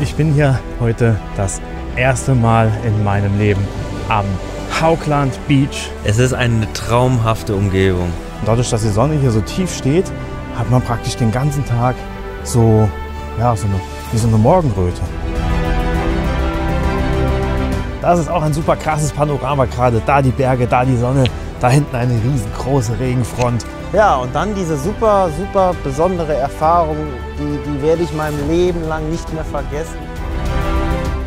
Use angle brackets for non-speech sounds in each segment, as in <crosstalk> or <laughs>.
Ich bin hier heute das erste Mal in meinem Leben am Haugland Beach. Es ist eine traumhafte Umgebung. Dadurch, dass die Sonne hier so tief steht, hat man praktisch den ganzen Tag so, ja, so eine, wie so eine Morgenröte. Das ist auch ein super krasses Panorama gerade. Da die Berge, da die Sonne, da hinten eine riesengroße Regenfront. Ja, und dann diese super, super besondere Erfahrung, die, die werde ich meinem Leben lang nicht mehr vergessen.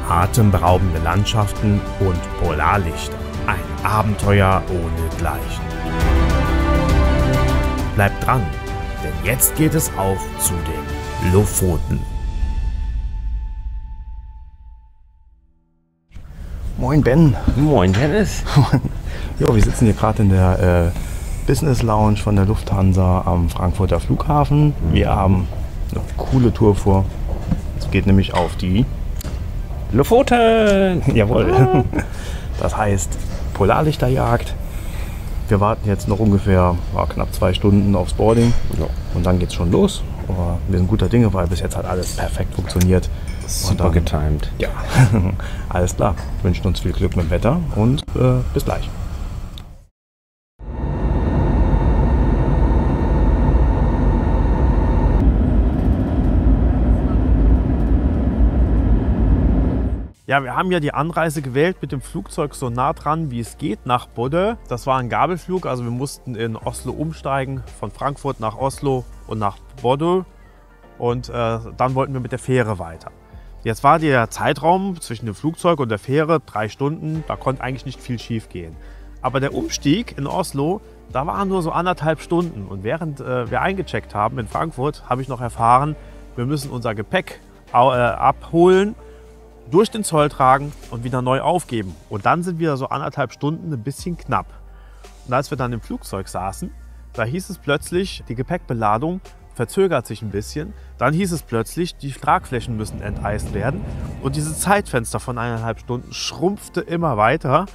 Atemberaubende Landschaften und Polarlichter. Ein Abenteuer ohne Gleichen. Bleibt dran, denn jetzt geht es auf zu den Lofoten. Moin Ben. Moin Dennis. <laughs> Ja, wir sitzen hier gerade in der äh, Business Lounge von der Lufthansa am Frankfurter Flughafen. Wir haben eine coole Tour vor. Es geht nämlich auf die Lofoten! <laughs> Jawohl. <laughs> Das heißt Polarlichterjagd. Wir warten jetzt noch ungefähr ja, knapp zwei Stunden aufs Boarding. Ja. Und dann geht's schon los. Aber wir sind guter Dinge, weil bis jetzt hat alles perfekt funktioniert. Super dann- getimed. Ja, <laughs> alles klar. Wünschen uns viel Glück mit dem Wetter und äh, bis gleich. Ja, wir haben ja die Anreise gewählt mit dem Flugzeug so nah dran, wie es geht, nach Bodø. Das war ein Gabelflug, also wir mussten in Oslo umsteigen, von Frankfurt nach Oslo und nach Bodø. Und äh, dann wollten wir mit der Fähre weiter. Jetzt war der Zeitraum zwischen dem Flugzeug und der Fähre drei Stunden, da konnte eigentlich nicht viel schief gehen. Aber der Umstieg in Oslo, da waren nur so anderthalb Stunden. Und während äh, wir eingecheckt haben in Frankfurt, habe ich noch erfahren, wir müssen unser Gepäck äh, abholen durch den Zoll tragen und wieder neu aufgeben. Und dann sind wieder so anderthalb Stunden ein bisschen knapp. Und als wir dann im Flugzeug saßen, da hieß es plötzlich, die Gepäckbeladung verzögert sich ein bisschen. Dann hieß es plötzlich, die Tragflächen müssen enteist werden. Und dieses Zeitfenster von eineinhalb Stunden schrumpfte immer weiter.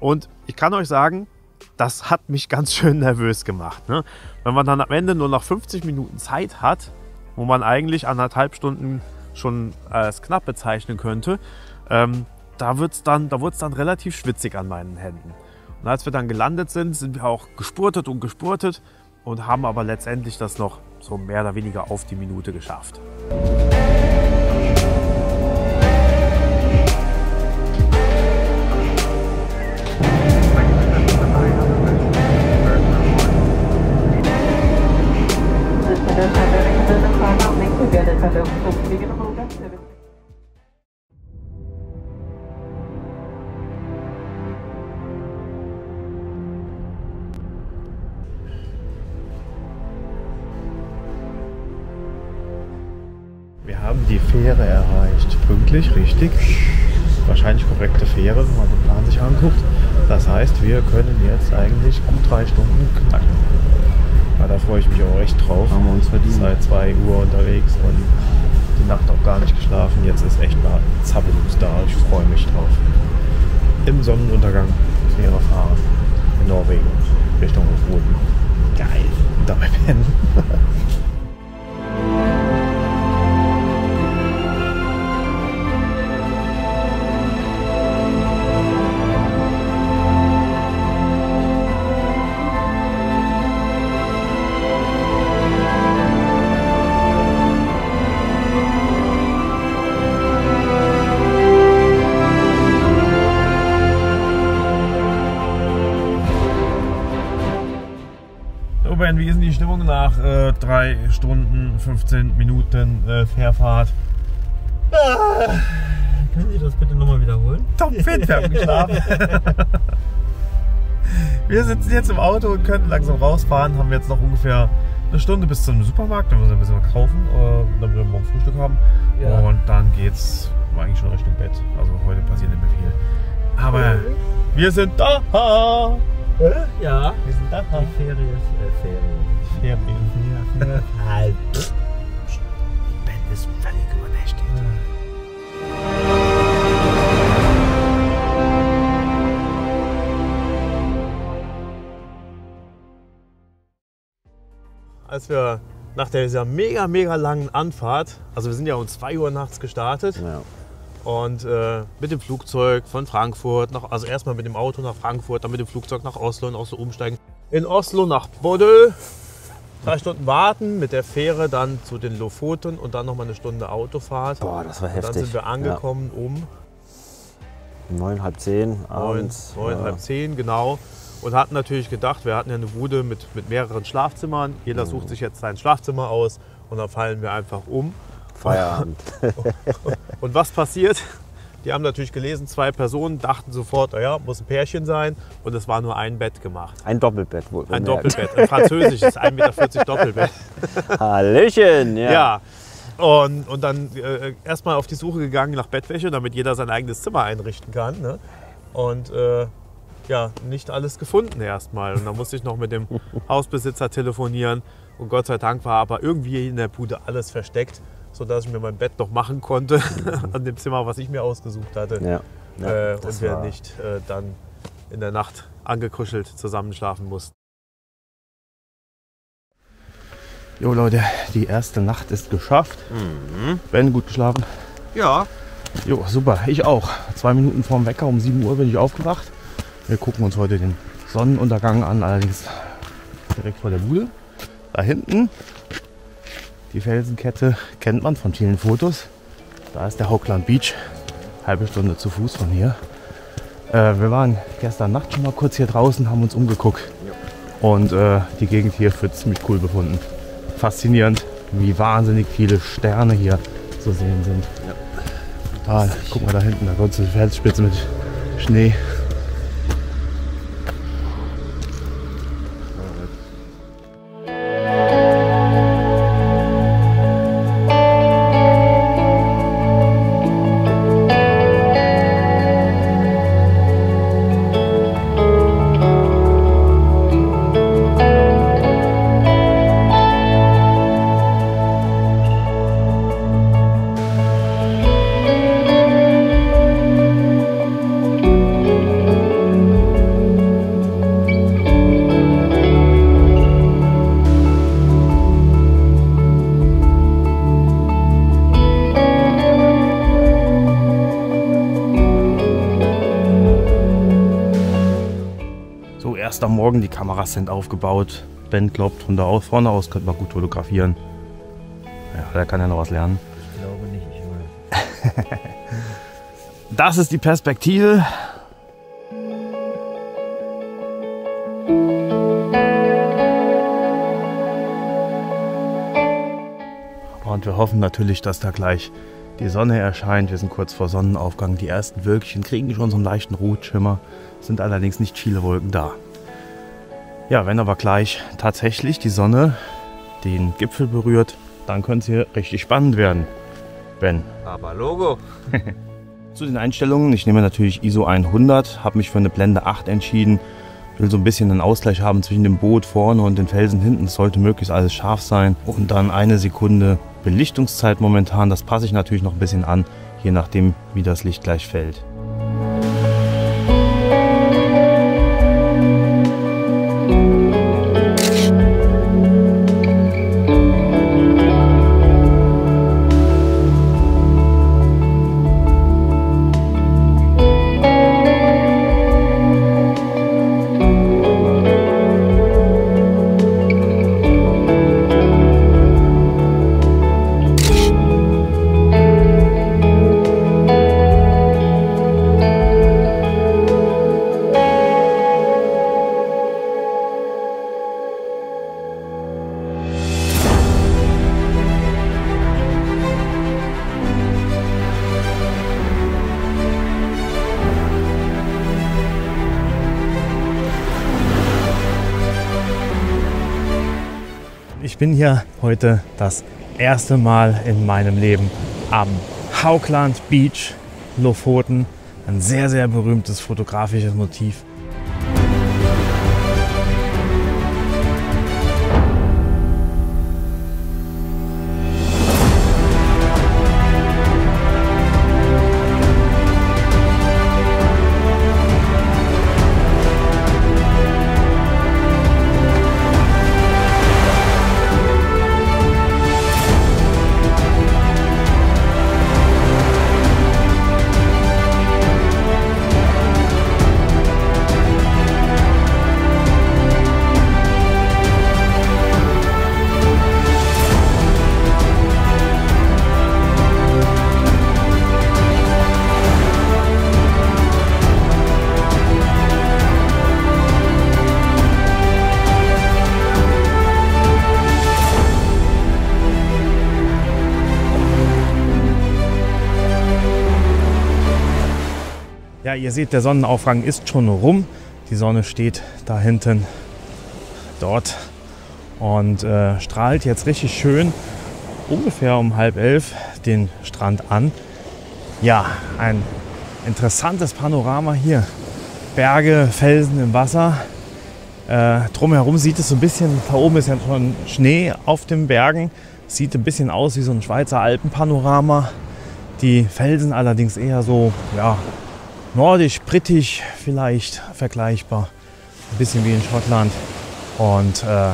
Und ich kann euch sagen, das hat mich <laughs> ganz schön nervös gemacht. Ne? Wenn man dann am Ende nur noch 50 Minuten Zeit hat, wo man eigentlich anderthalb Stunden schon als knapp bezeichnen könnte, ähm, da wird es dann, da wurd's dann relativ schwitzig an meinen Händen. Und als wir dann gelandet sind, sind wir auch gespurtet und gespurtet und haben aber letztendlich das noch so mehr oder weniger auf die Minute geschafft. Wir haben die Fähre erreicht. Pünktlich, richtig. Wahrscheinlich korrekte Fähre, wenn man den Plan sich anguckt. Das heißt, wir können jetzt eigentlich gut drei Stunden knacken. Ja, da freue ich mich auch echt drauf. Haben wir uns verdient. Seit 2 Uhr unterwegs und die Nacht auch gar nicht geschlafen. Jetzt ist echt mal Zappelus da. Ich freue mich drauf. Im Sonnenuntergang Fähre fahren. In Norwegen. Richtung Lofoten. Geil. Und dabei pennen. <laughs> Stunden, 15 Minuten äh, Fährfahrt? Können Sie das bitte nochmal wiederholen? Topfit, wir haben geschlafen. <laughs> wir sitzen jetzt im Auto und können langsam rausfahren. Haben jetzt noch ungefähr eine Stunde bis zum Supermarkt. Dann müssen wir ein bisschen was kaufen, äh, damit wir morgen Frühstück haben. Ja. Und dann geht's eigentlich schon Richtung Bett. Also heute passiert nicht mehr viel. Aber wir sind da. Ja. Wir sind da. Die Ferie ist äh, Ferien. Ferien. <laughs> Halt. Ben ist völlig übernächtigt. Als wir nach dieser mega, mega langen Anfahrt, also wir sind ja um 2 Uhr nachts gestartet Ja. und äh, mit dem Flugzeug von Frankfurt, nach, also erstmal mit dem Auto nach Frankfurt, dann mit dem Flugzeug nach Oslo und Oslo umsteigen. In Oslo nach Bodø, drei Stunden warten, mit der Fähre dann zu den Lofoten und dann nochmal eine Stunde Autofahrt. Boah, das war und dann heftig. sind wir angekommen um Ja. Neun, halb zehn neun, abends. neun, ja. halb zehn, genau. Und hatten natürlich gedacht, wir hatten ja eine Bude mit, mit mehreren Schlafzimmern. Jeder Mhm. sucht sich jetzt sein Schlafzimmer aus und dann fallen wir einfach um. Feierabend. <laughs> Und was passiert? Die haben natürlich gelesen, zwei Personen, dachten sofort, naja, muss ein Pärchen sein. Und es war nur ein Bett gemacht. Ein Doppelbett wohl. Ein. Doppelbett, ein französisches, 1,40 Meter Doppelbett. <laughs> Hallöchen, ja. Ja. Und, und dann äh, erstmal auf die Suche gegangen nach Bettwäsche, damit jeder sein eigenes Zimmer einrichten kann. Ne? Und äh, ja, nicht alles gefunden erstmal. Und dann musste ich noch mit dem <laughs> Hausbesitzer telefonieren. Und Gott sei Dank war aber irgendwie in der Bude alles versteckt, sodass ich mir mein Bett noch machen konnte <laughs> an dem Zimmer, was ich mir ausgesucht hatte. Ja. Ja, äh, und wir nicht äh, dann in der Nacht angekuschelt zusammenschlafen mussten. Jo Leute, die erste Nacht ist geschafft. Ben, gut geschlafen? Ja. Jo, super. Ich auch. Zwei Minuten vorm Wecker, um 7 Uhr bin ich aufgewacht. Wir gucken uns heute den Sonnenuntergang an, allerdings direkt vor der Bude. Da hinten, die Felsenkette kennt man von vielen Fotos. Da ist der Hockland Beach, halbe Stunde zu Fuß von hier. Äh, wir waren gestern Nacht schon mal kurz hier draußen, haben uns umgeguckt. Und äh, die Gegend hier für ziemlich cool befunden. Faszinierend, wie wahnsinnig viele Sterne hier zu sehen sind. Ah, guck mal da hinten, da kommt eine Felsspitze mit Schnee. Erst am Morgen, die Kameras sind aufgebaut. Ben klopft von da aus, vorne aus, könnte man gut fotografieren. Ja, da kann er noch was lernen. Ich glaube nicht, ich weiß. <laughs> Das ist die Perspektive. Und wir hoffen natürlich, dass da gleich die Sonne erscheint. Wir sind kurz vor Sonnenaufgang. Die ersten Wölkchen kriegen schon so einen leichten Rotschimmer. Sind allerdings nicht viele Wolken da. Ja, wenn aber gleich tatsächlich die Sonne den Gipfel berührt, dann könnte es hier richtig spannend werden. Ben. Aber Logo. <laughs> Zu den Einstellungen, ich nehme natürlich ISO 100, habe mich für eine Blende 8 entschieden. Ich will so ein bisschen einen Ausgleich haben zwischen dem Boot vorne und den Felsen hinten. Es sollte möglichst alles scharf sein. Und dann eine Sekunde Belichtungszeit momentan. Das passe ich natürlich noch ein bisschen an, je nachdem, wie das Licht gleich fällt. Bin hier heute das erste Mal in meinem Leben am Haugland Beach, Lofoten. Ein sehr, sehr berühmtes fotografisches Motiv. Ihr seht, der Sonnenaufgang ist schon rum. Die Sonne steht da hinten dort und äh, strahlt jetzt richtig schön ungefähr um halb elf den Strand an. Ja, ein interessantes Panorama hier. Berge, Felsen im Wasser. Äh, drumherum sieht es so ein bisschen, da oben ist ja schon Schnee auf den Bergen. Sieht ein bisschen aus wie so ein Schweizer Alpenpanorama. Die Felsen allerdings eher so, ja, nordisch, britisch vielleicht vergleichbar. Ein bisschen wie in Schottland. Und äh,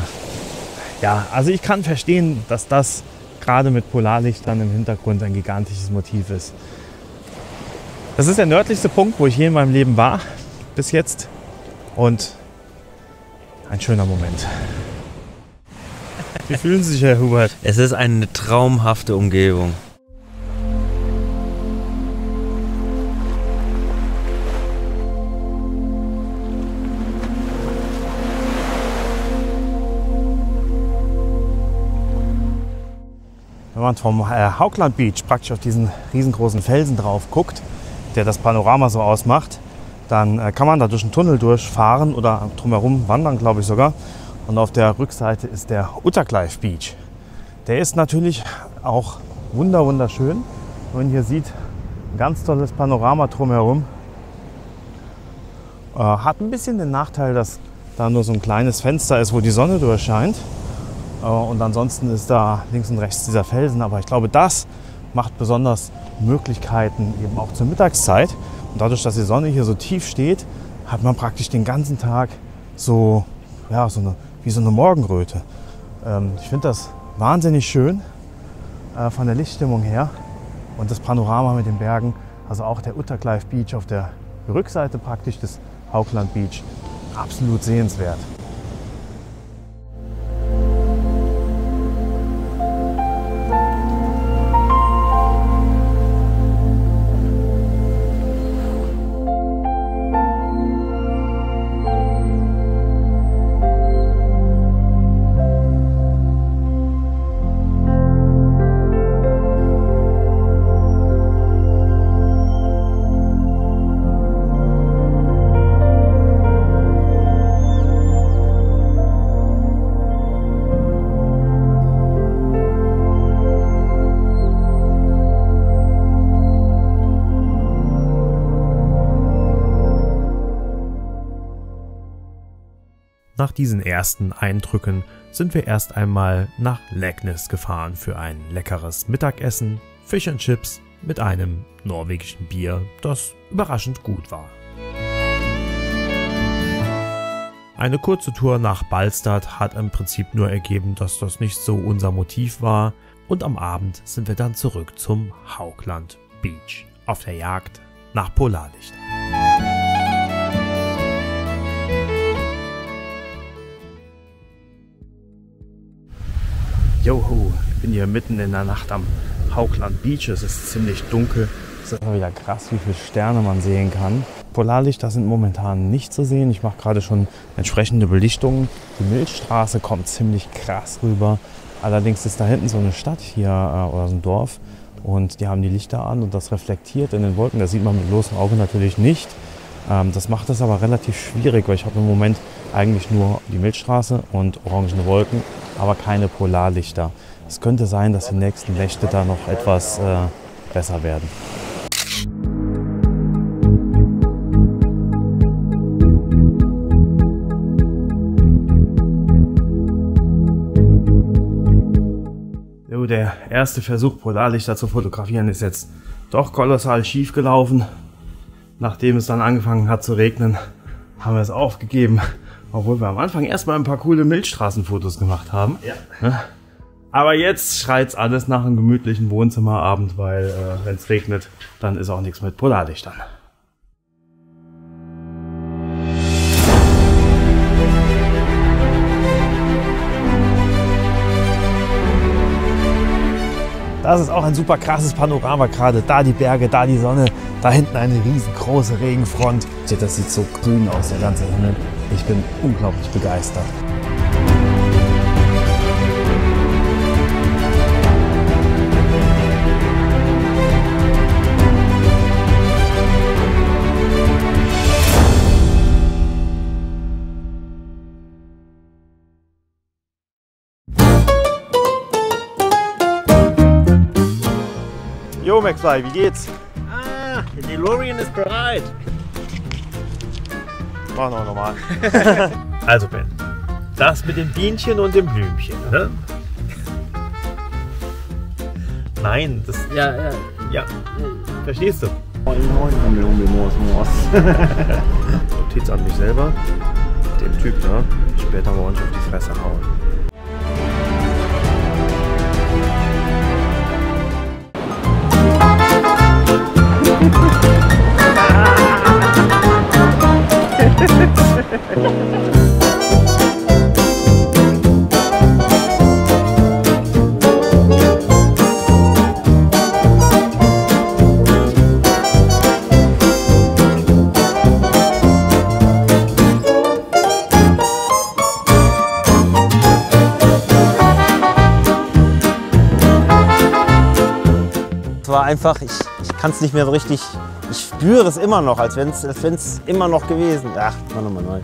ja, also ich kann verstehen, dass das gerade mit Polarlichtern im Hintergrund ein gigantisches Motiv ist. Das ist der nördlichste Punkt, wo ich je in meinem Leben war, bis jetzt. Und ein schöner Moment. Wie fühlen Sie sich, Herr Hubert? Es ist eine traumhafte Umgebung. Man vom äh, Haugland Beach praktisch auf diesen riesengroßen Felsen drauf guckt, der das Panorama so ausmacht, dann äh, kann man da durch einen Tunnel durchfahren oder drumherum wandern, glaube ich sogar. Und auf der Rückseite ist der Utterkleif Beach. Der ist natürlich auch wunder wunderschön. Wenn man hier sieht, ein ganz tolles Panorama drumherum. Äh, hat ein bisschen den Nachteil, dass da nur so ein kleines Fenster ist, wo die Sonne durchscheint. Äh, und ansonsten ist da links und rechts dieser Felsen. Aber ich glaube, das macht besonders Möglichkeiten eben auch zur Mittagszeit. Und dadurch, dass die Sonne hier so tief steht, hat man praktisch den ganzen Tag so, ja, so eine, wie so eine Morgenröte. Ähm, ich finde das wahnsinnig schön äh, von der Lichtstimmung her. Und das Panorama mit den Bergen, also auch der Utterkleif Beach auf der Rückseite praktisch des Haugland Beach, absolut sehenswert. Nach diesen ersten Eindrücken sind wir erst einmal nach Leckness gefahren für ein leckeres Mittagessen, Fish and Chips mit einem norwegischen Bier, das überraschend gut war. Eine kurze Tour nach Ballstadt hat im Prinzip nur ergeben, dass das nicht so unser Motiv war und am Abend sind wir dann zurück zum Haugland Beach auf der Jagd nach Polarlichtern. Joho, ich bin hier mitten in der Nacht am Haugland Beach. Es ist ziemlich dunkel. Es ist immer wieder krass, wie viele Sterne man sehen kann. Polarlichter sind momentan nicht zu sehen. Ich mache gerade schon entsprechende Belichtungen. Die Milchstraße kommt ziemlich krass rüber. Allerdings ist da hinten so eine Stadt hier äh, oder so ein Dorf und die haben die Lichter an und das reflektiert in den Wolken. Das sieht man mit bloßem Auge natürlich nicht. Ähm, das macht es aber relativ schwierig, weil ich habe im Moment eigentlich nur die Milchstraße und orangene Wolken, aber keine Polarlichter. Es könnte sein, dass die nächsten Nächte da noch etwas äh, besser werden. Der erste Versuch, Polarlichter zu fotografieren, ist jetzt doch kolossal schief gelaufen. Nachdem es dann angefangen hat zu regnen, haben wir es aufgegeben. Obwohl wir am Anfang erstmal ein paar coole Milchstraßenfotos gemacht haben. Ja. Aber jetzt schreit alles nach einem gemütlichen Wohnzimmerabend, weil äh, wenn es regnet, dann ist auch nichts mit Polarlichtern. Das ist auch ein super krasses Panorama gerade. Da die Berge, da die Sonne, da hinten eine riesengroße Regenfront. Das sieht so grün aus, der ganze Himmel. Ich bin unglaublich begeistert. Jo, McFly, wie geht's? Ah, der DeLorean ist bereit. Mach noch normal. <laughs> also Ben, das mit dem Bienchen und dem Blümchen, ne? Nein, das, Ja, ja. ja, verstehst du? Moin, moin, Hummel, Hummel, Moos, Moos. <laughs> Notiz an mich selber, dem Typ, ne? Später mal uns auf die Fresse hauen. Einfach, ich, ich kann es nicht mehr so richtig, ich spüre es immer noch, als wenn es immer noch gewesen. Ach, mach nochmal neu.